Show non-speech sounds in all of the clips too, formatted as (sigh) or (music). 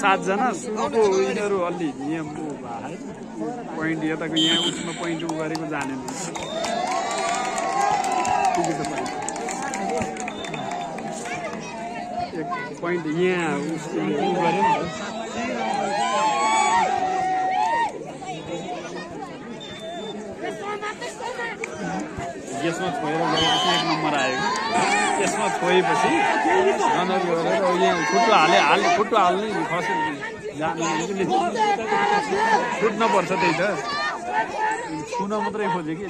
सातजना सुरुको यिनीहरू अलि नियम ऊ भयो पोइन्ट यताको यहाँ उसमा पोइन्ट ऊ गरेको जानेन। एक पोइन्ट यहाँ उसको ऊ गऱ्यो नि त यसमा छोएर गएपछि एक नम्बर आयो यसमा छोएपछि रनर गरेर यहाँ खुट्टो हाले हाल खुट्टो हाल्ने खस्यो। जानु छुट्न पर्छ त्यही त। छुन मात्रै खोज्यो कि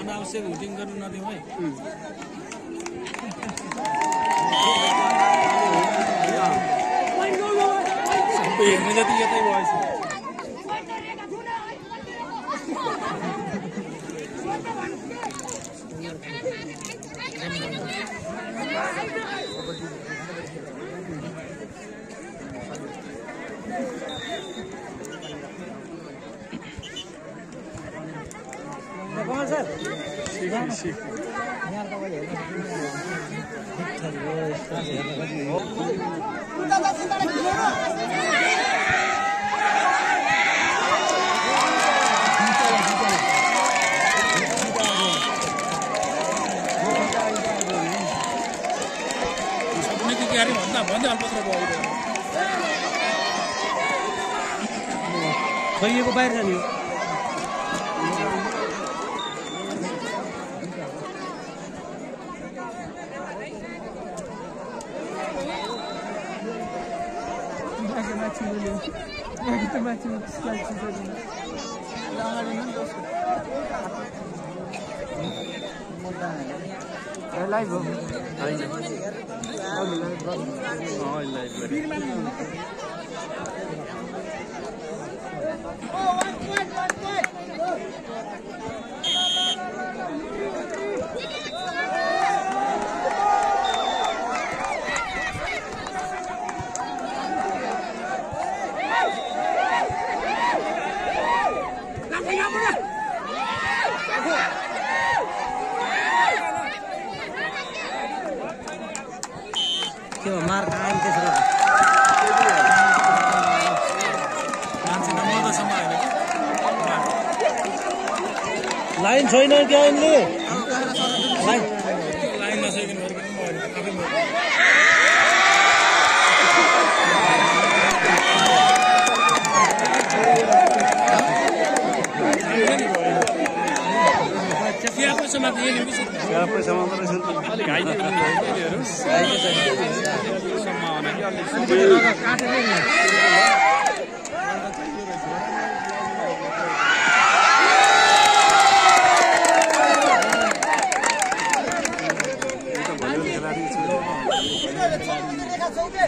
अनावश्यक हुटिङ गर्नु नदिउँ है। सबै हेर्ने जति यतै भएछ। सिक्नु सिक्नु सक्ने कि क्यारे भन्दा अल्पत्र भयो बाहिर जाने हो लाइभ हो Oh, ಇಲ್ಲ ಇಲ್ಲ Oh, one, one, one, one.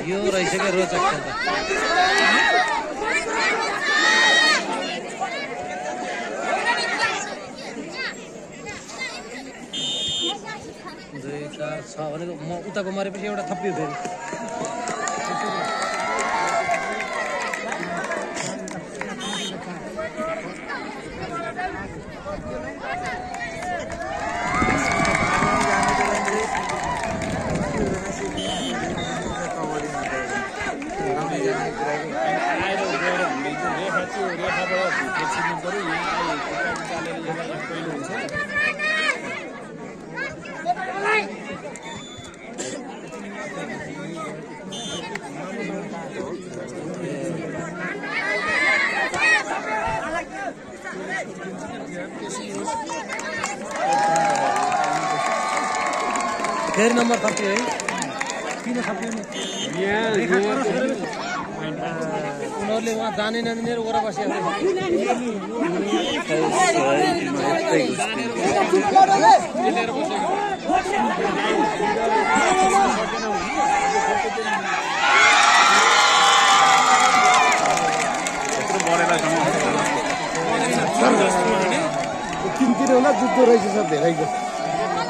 यो रहेछ क्या रोचक दुई चार छ भनेको म उताको मरेपछि एउटा थपियो फेरि आएर गएर हामीले त्यो रेखा त्यो रेखाबाट छिर्नु पऱ्यो यहाँ पहिलो हुन्छ फेरि नम्बर थपियो है किन थपियो यहाँ उनीहरूले उहाँ जानेन नि मेरो यत्रो बढेर तिनतिर होला जुत्तो रहेछ सब धेरैको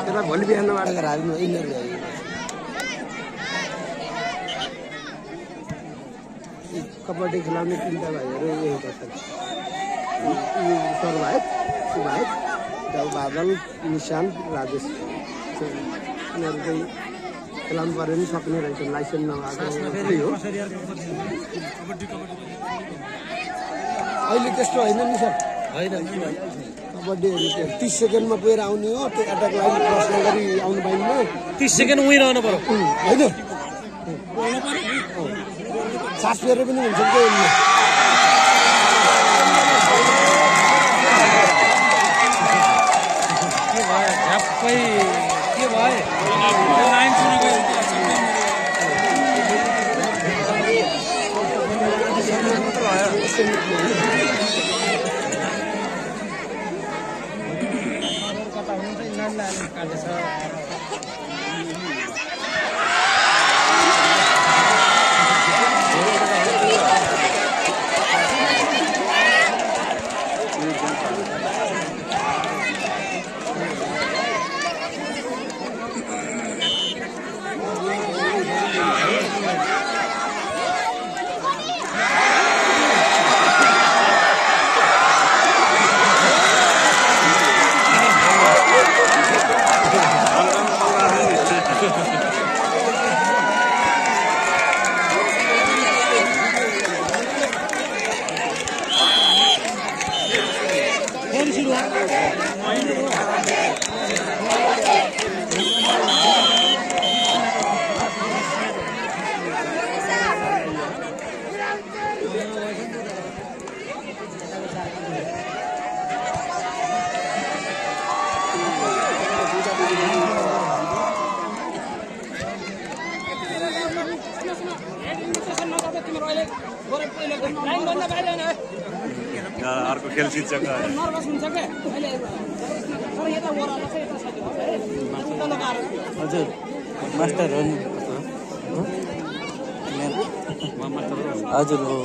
त्यसलाई भोलि बिहानबाट गएर हाल्नु यिनीहरू ल्यायो। यी कबड्डी खेलाउने तिनवटा भाइहरू यही गर्छन् यी सर भाइ ऊ भाइ विशाल बादल निशान राजेश। यिनीहरू चाहिँ खेलाउनु पऱ्यो नि सक्ने रहेछ। लाइसेन्स नभएको त्यही हो। अहिले त्यस्तो होइन नि सर। होइन कबड्डीहरू त्यो। तिस सेकेन्डमा पुगेर आउने हो त्यो एट्याक लाइन क्रस नगरी आउनु पाइन्न। तिस सेकेन्ड उहीँ रहनु पर्यो होइन। सास फेरेर पनि हुन्छ के झ्याप्पै के भयो लाइन सुनेको कता हुन्छ नानीलाई काटेछ खेल जित्छ हजुर मास्टर हो नि। हजुर हो।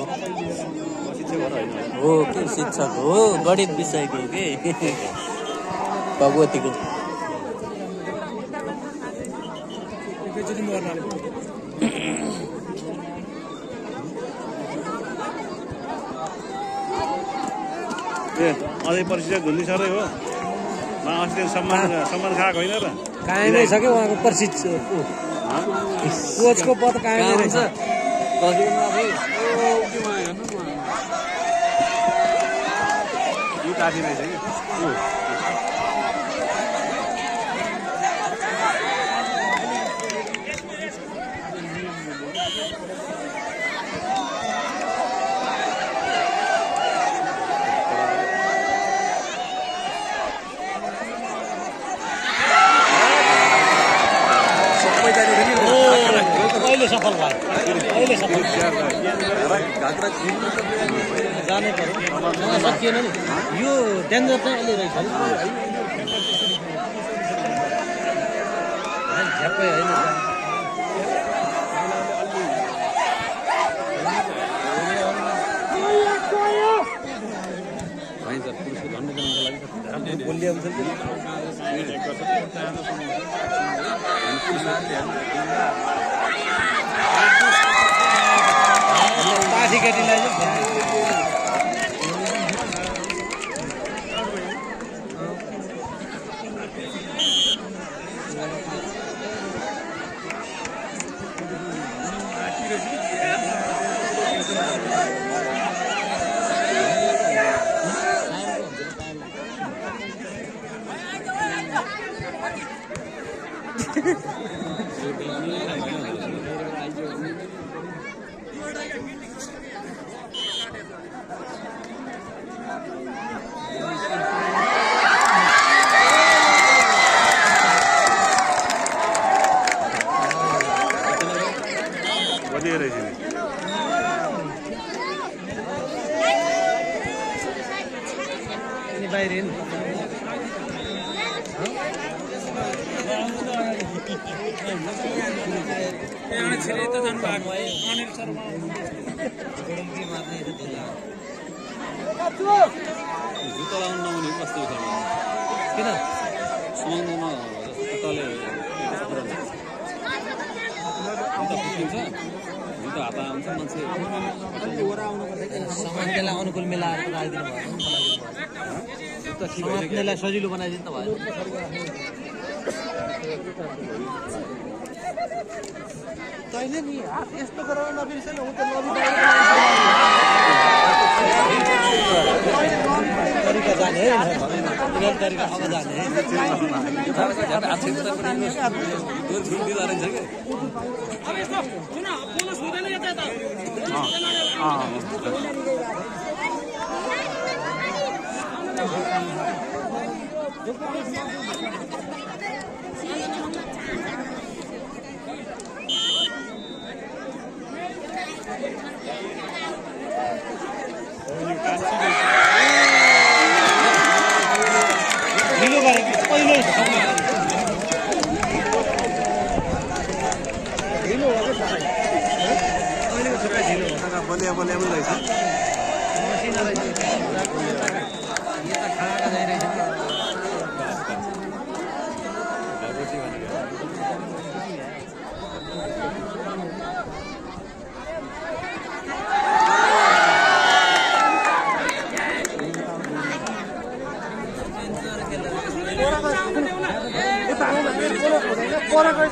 हो के शिक्षक हो? गणित विषयको हो के? भगवतीको। ए अझै पर्सि घुल्ली सरै हो। मा अस्ति सम्मान सम्मान खाएको होइन र। कायमै छ कि उहाँको प्रशिक्षण कोचको पद कायमै रहेछ। यो काफी रहेछ कि Gracias. अनि बाहिर नि जुत्ता लाउनु नहुने कस्तो किन? सुहाउँदोमा जुत्ताले जुत्ता हात आउँछ मान्छे। सामान बेला अनुकूल मिलाएर राखिदिनु भयो। समात्नेलाई सजिलो बनाइदिनु त भयो तैँले नि हात यस्तो गरेर नबिर्सेन ऊ त तरिका जाने तरिका अब जाने है ढिलो गरेको पहिलो बलिया बलिया पनि रहेछ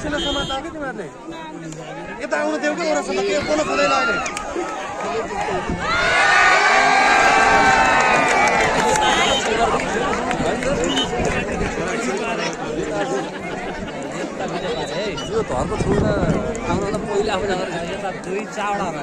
गएपछि समाज आएको तिमीहरूले यता आउनु देऊ कि ओरासम्म के कोनो खोँदैन अहिले यो घरको पहिला जाँदा रहेछ यता दुई चारवटा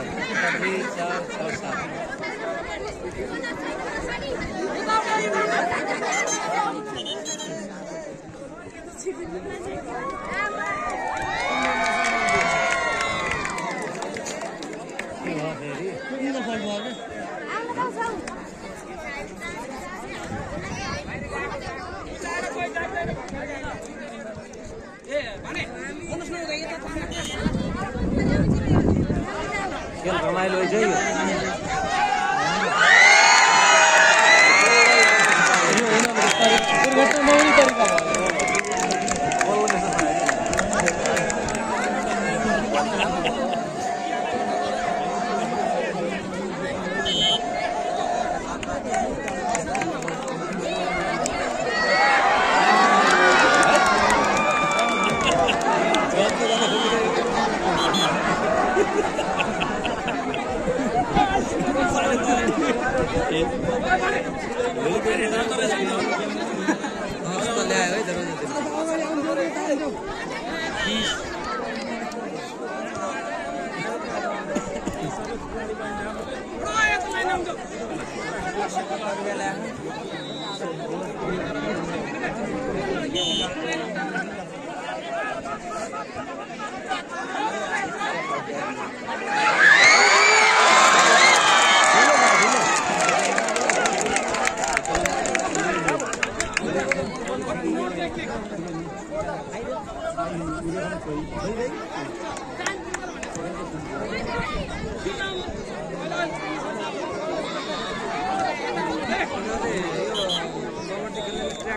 he's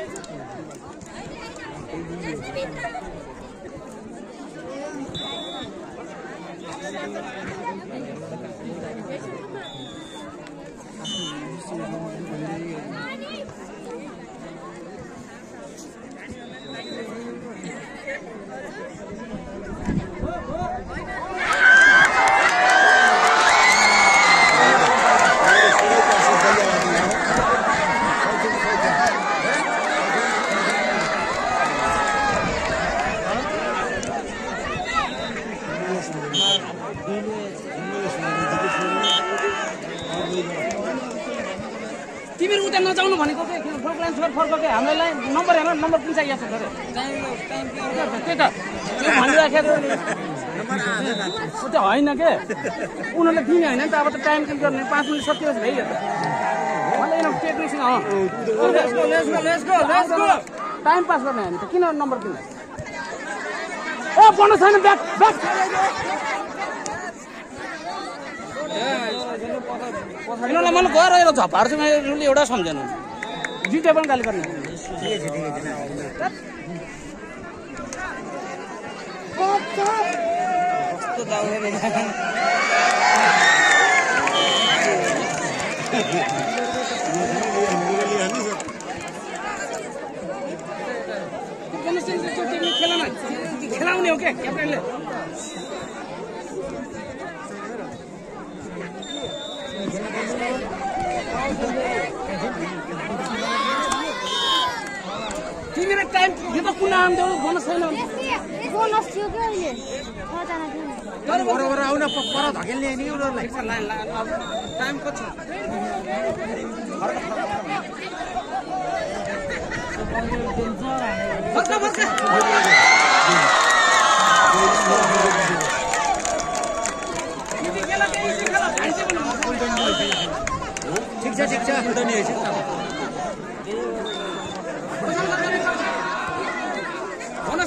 休みさん。हामीलाई नम्बर हेर नम्बर कुन चाहिएको छ अरे त्यही त। त्यो भनिराखेको त्यो होइन के? उनीहरूले दिने होइन नि त अब त टाइम किन गर्ने। पाँच मिनट मलाई हो लेट्स गो टाइम पास गर्ने हामी त। किन नम्बर किन ए पढ्नु छैन ब्याक ब्याक। यिनीहरूलाई मैले गएर एउटा झपार्छु मैले एउटा सम्झेन। जिते पनि गाली गर्ने। खेलामा खेलाउने हो क्या क्याप्टेनले तिमीले टाइम देऊ बोनस छैन। बोनस थियो क्या अहिले। छजना थियो। बरोबर आउन पर धकेल्ने नि उनीहरूलाई। टाइम कति फर्का फर्का ठिक छ। ठिक छ (laughs) उता नि हेर्छु बोनस यार क्या हुन्न यता यता बोनस यार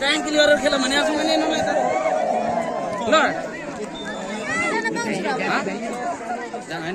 टाइम क्लियर खेल भने आफू पनि नलाई त ल जान